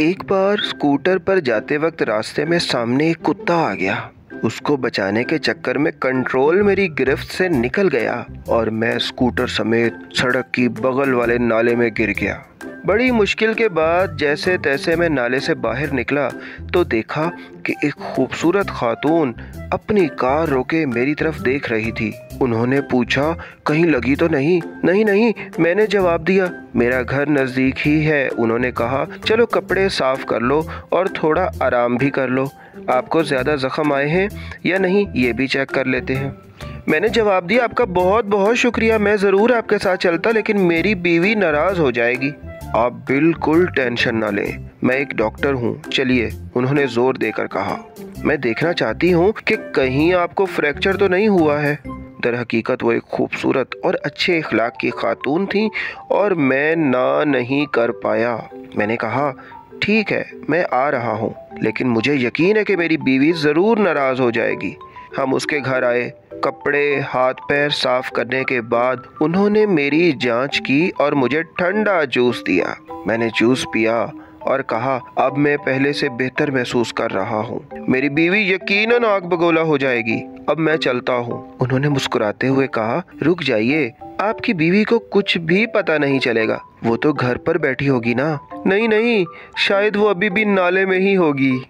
एक बार स्कूटर पर जाते वक्त रास्ते में सामने एक कुत्ता आ गया। उसको बचाने के चक्कर में कंट्रोल मेरी गिरफ्त से निकल गया और मैं स्कूटर समेत सड़क की बगल वाले नाले में गिर गया। बड़ी मुश्किल के बाद जैसे तैसे मैं नाले से बाहर निकला तो देखा कि एक खूबसूरत खातून अपनी कार रोके मेरी तरफ़ देख रही थी। उन्होंने पूछा, कहीं लगी तो नहीं? नहीं नहीं, मैंने जवाब दिया, मेरा घर नज़दीक ही है। उन्होंने कहा, चलो कपड़े साफ़ कर लो और थोड़ा आराम भी कर लो। आपको ज़्यादा ज़ख्म आए हैं या नहीं, ये भी चेक कर लेते हैं। मैंने जवाब दिया, आपका बहुत बहुत शुक्रिया, मैं ज़रूर आपके साथ चलता, लेकिन मेरी बीवी नाराज़ हो जाएगी। आप बिल्कुल टेंशन ना लें। मैं एक डॉक्टर हूँ। चलिए, उन्होंने ज़ोर देकर कहा। मैं देखना चाहती हूँ कि कहीं आपको फ्रैक्चर तो नहीं हुआ है। दर हकीकत वो एक खूबसूरत और अच्छे इखलाक की खातून थी, और मैं ना नहीं कर पाया। मैंने कहा, ठीक है, मैं आ रहा हूँ, लेकिन मुझे यकीन है कि मेरी बीवी ज़रूर नाराज़ हो जाएगी। हम उसके घर आए कपड़े, हाथ पैर साफ़ करने के बाद उन्होंने मेरी जाँच की और मुझे ठंडा जूस दिया। मैंने जूस पिया और कहा, अब मैं पहले से बेहतर महसूस कर रहा हूँ। मेरी बीवी यकीनन आग बगोला हो जाएगी। अब मैं चलता हूँ। उन्होंने मुस्कुराते हुए कहा, रुक जाइए। आपकी बीवी को कुछ भी पता नहीं चलेगा। वो तो घर पर बैठी होगी ना? नहीं नहीं। शायद वो अभी भी नाले में ही होगी।